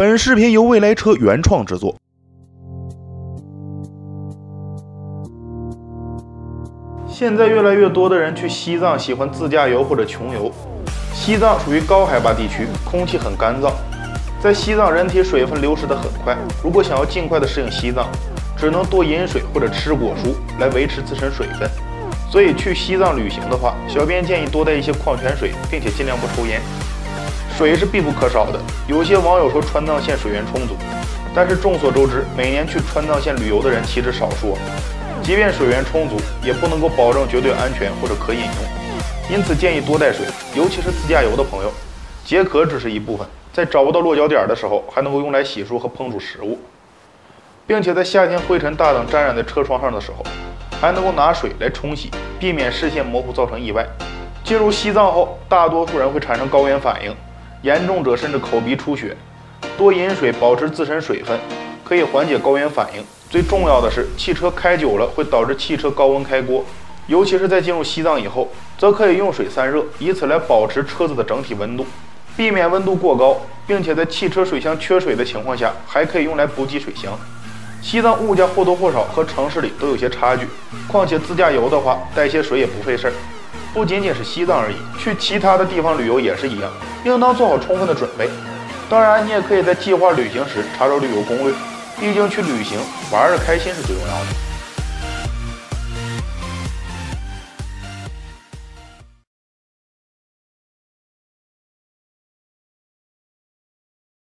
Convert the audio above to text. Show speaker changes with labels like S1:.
S1: 本视频由未来车原创制作。现在越来越多的人去西藏喜欢自驾游或者穷游。西藏属于高海拔地区，空气很干燥，在西藏人体水分流失的很快。如果想要尽快的适应西藏，只能多饮水或者吃果蔬来维持自身水分。所以去西藏旅行的话，小编建议多带一些矿泉水，并且尽量不抽烟。水是必不可少的。有些网友说川藏线水源充足，但是众所周知，每年去川藏线旅游的人岂止少数。即便水源充足，也不能够保证绝对安全或者可饮用。因此建议多带水，尤其是自驾游的朋友。解渴只是一部分，在找不到落脚点的时候，还能够用来洗漱和烹煮食物，并且在夏天灰尘大等沾染在车窗上的时候，还能够拿水来冲洗，避免视线模糊造成意外。进入西藏后，大多数人会产生高原反应，严重者甚至口鼻出血。多饮水，保持自身水分，可以缓解高原反应。最重要的是，汽车开久了会导致汽车高温开锅。尤其是在进入西藏以后，则可以用水散热，以此来保持车子的整体温度，避免温度过高，并且在汽车水箱缺水的情况下，还可以用来补给水箱。西藏物价或多或少和城市里都有些差距，况且自驾游的话，带些水也不费事儿。不仅仅是西藏而已，去其他的地方旅游也是一样，应当做好充分的准备。当然，你也可以在计划旅行时查找旅游攻略，毕竟去旅行玩的开心是最重要的。